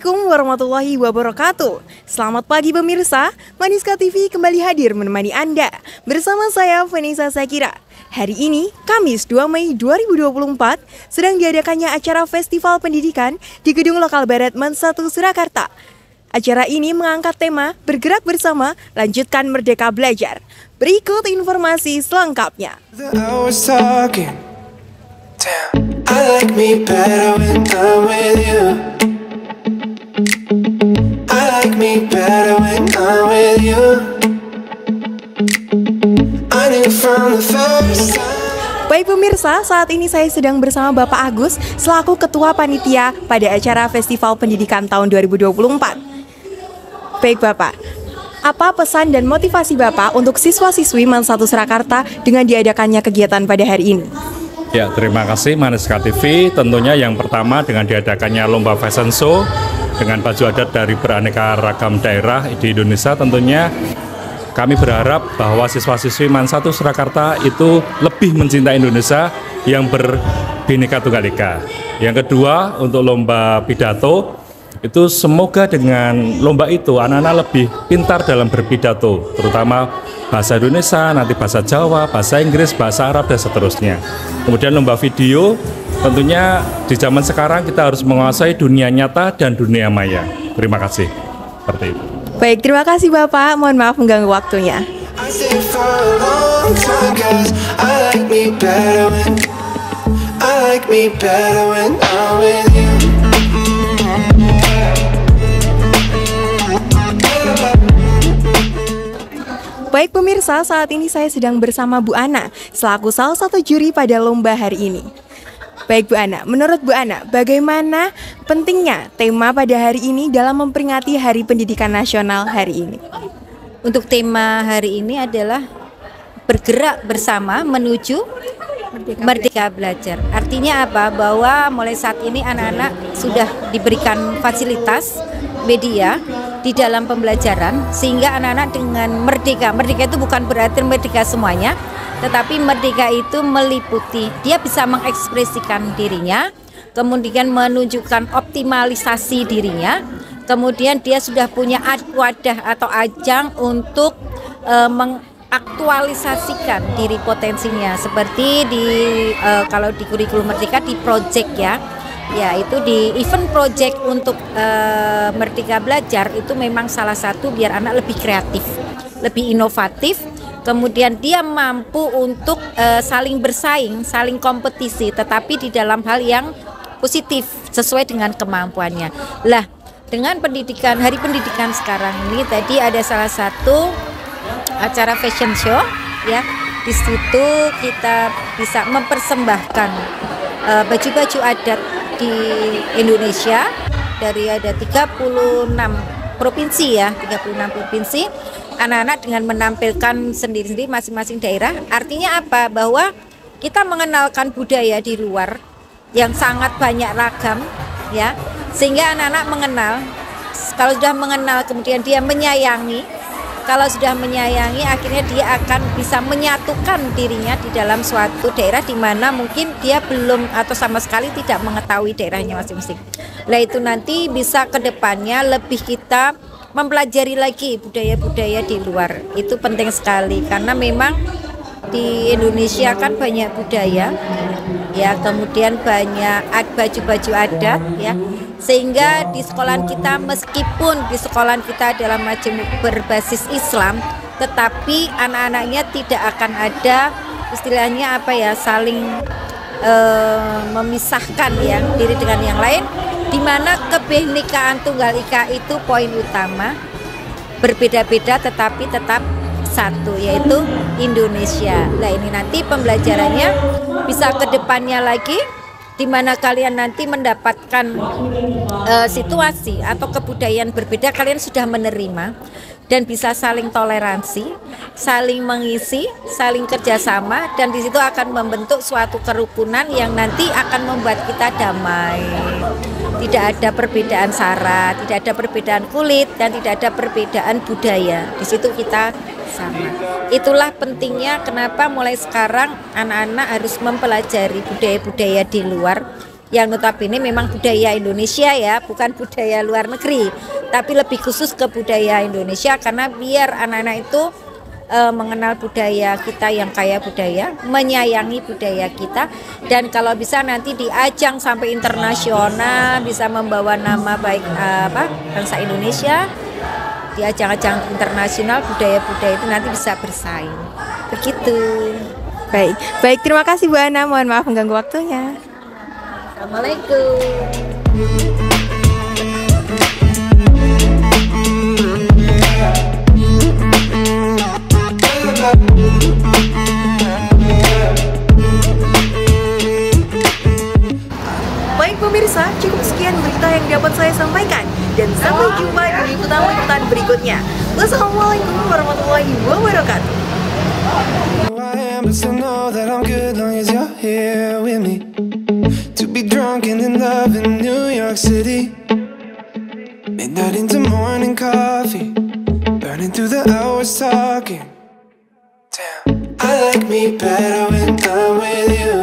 Assalamualaikum warahmatullahi wabarakatuh. Selamat pagi pemirsa. Maniska TV kembali hadir menemani Anda Bersama saya Vanessa Sakira Hari ini, Kamis 2 Mei 2024 Sedang diadakannya acara Festival Pendidikan Di Gedung Lokal Barat Man 1 Surakarta. Acara ini mengangkat tema Bergerak Bersama, Lanjutkan Merdeka Belajar. Berikut informasi selengkapnya. I like me better when I'm with you. Me better when I'm with you. I knew from the first time. Baik pemirsa, saat ini saya sedang bersama Bapak Agus selaku Ketua Panitia pada acara Festival Pendidikan tahun 2024. Baik Bapak, apa pesan dan motivasi Bapak untuk siswa-siswi Man 1 Surakarta dengan diadakannya kegiatan pada hari ini? Ya, terima kasih Maneska TV. Tentunya yang pertama dengan diadakannya lomba fashion show dengan baju adat dari beraneka ragam daerah di Indonesia tentunya kami berharap bahwa siswa-siswi Man 1 Surakarta itu lebih mencintai Indonesia yang berbineka tunggal ika. Yang kedua, untuk lomba pidato itu semoga dengan lomba itu anak-anak lebih pintar dalam berpidato, terutama bahasa Indonesia, nanti bahasa Jawa, bahasa Inggris, bahasa Arab, dan seterusnya. Kemudian lomba video, tentunya di zaman sekarang kita harus menguasai dunia nyata dan dunia maya. Terima kasih. Seperti itu. Baik, terima kasih Bapak. Mohon maaf mengganggu waktunya. Baik pemirsa, saat ini saya sedang bersama Bu Ana, selaku salah satu juri pada lomba hari ini. Baik Bu Ana, menurut Bu Ana, bagaimana pentingnya tema pada hari ini dalam memperingati Hari Pendidikan Nasional hari ini? Untuk tema hari ini adalah bergerak bersama menuju Merdeka, Merdeka belajar. Artinya apa? Bahwa mulai saat ini anak-anak sudah diberikan fasilitas media di dalam pembelajaran sehingga anak-anak dengan merdeka. Merdeka itu bukan berarti merdeka semuanya tetapi merdeka itu meliputi. Dia bisa mengekspresikan dirinya kemudian menunjukkan optimalisasi dirinya kemudian dia sudah punya wadah atau ajang untuk e, mengaktualisasikan diri potensinya. Seperti di e, kalau di kurikulum merdeka di project ya ya itu di event project untuk uh, Merdeka Belajar itu memang salah satu biar anak lebih kreatif, lebih inovatif, kemudian dia mampu untuk uh, saling bersaing, saling kompetisi, tetapi di dalam hal yang positif sesuai dengan kemampuannya. Lah, dengan pendidikan Hari Pendidikan sekarang ini tadi ada salah satu acara fashion show ya. Di situ kita bisa mempersembahkan eh, baju-baju uh, adat di Indonesia. Dari ada 36 provinsi ya 36 provinsi. Anak-anak dengan menampilkan sendiri-sendiri masing-masing daerah. Artinya apa? Bahwa kita mengenalkan budaya di luar yang sangat banyak ragam ya. Sehingga anak-anak mengenal kalau sudah mengenal kemudian dia menyayangi kalau sudah menyayangi akhirnya dia akan bisa menyatukan dirinya di dalam suatu daerah di mana mungkin dia belum atau sama sekali tidak mengetahui daerahnya masing-masing. Nah itu nanti bisa ke depannya lebih kita mempelajari lagi budaya-budaya di luar. Itu penting sekali karena memang di Indonesia kan banyak budaya ya kemudian banyak baju-baju adat ya sehingga di sekolah kita meskipun di sekolah kita adalah majemuk berbasis Islam tetapi anak-anaknya tidak akan ada istilahnya apa ya saling uh, memisahkan ya diri dengan yang lain di mana kebenekaan tunggal ika itu poin utama berbeda-beda tetapi tetap satu yaitu Indonesia. Nah ini nanti pembelajarannya bisa ke depannya lagi di mana kalian nanti mendapatkan uh, situasi atau kebudayaan berbeda kalian sudah menerima dan bisa saling toleransi, saling mengisi, saling kerjasama dan di situ akan membentuk suatu kerukunan yang nanti akan membuat kita damai. Tidak ada perbedaan sara, tidak ada perbedaan kulit dan tidak ada perbedaan budaya. Di situ kita sama. Itulah pentingnya kenapa mulai sekarang anak-anak harus mempelajari budaya-budaya di luar yang notabene memang budaya Indonesia ya, bukan budaya luar negeri, tapi lebih khusus ke budaya Indonesia karena biar anak-anak itu uh, mengenal budaya kita yang kaya budaya, menyayangi budaya kita dan kalau bisa nanti di ajang sampai internasional bisa membawa nama baik uh, apa bangsa Indonesia di ajang-ajang internasional budaya-budaya itu nanti bisa bersaing. Begitu. Baik, baik terima kasih Bu Ana, mohon maaf mengganggu waktunya. Assalamualaikum. Sampai jumpa di liputan-liputan berikutnya. Wassalamualaikum warahmatullahi wabarakatuh. To be drunk and in love in New York City. Midnight into morning coffee. Burning through the hours talking. Damn I like me better when I'm with you